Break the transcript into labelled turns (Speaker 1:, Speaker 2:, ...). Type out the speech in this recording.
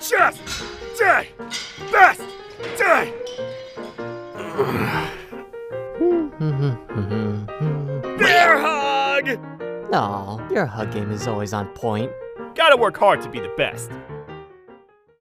Speaker 1: just die, best day. Bear hug!
Speaker 2: Aw, your hug game is always on point.
Speaker 1: Gotta work hard to be the best.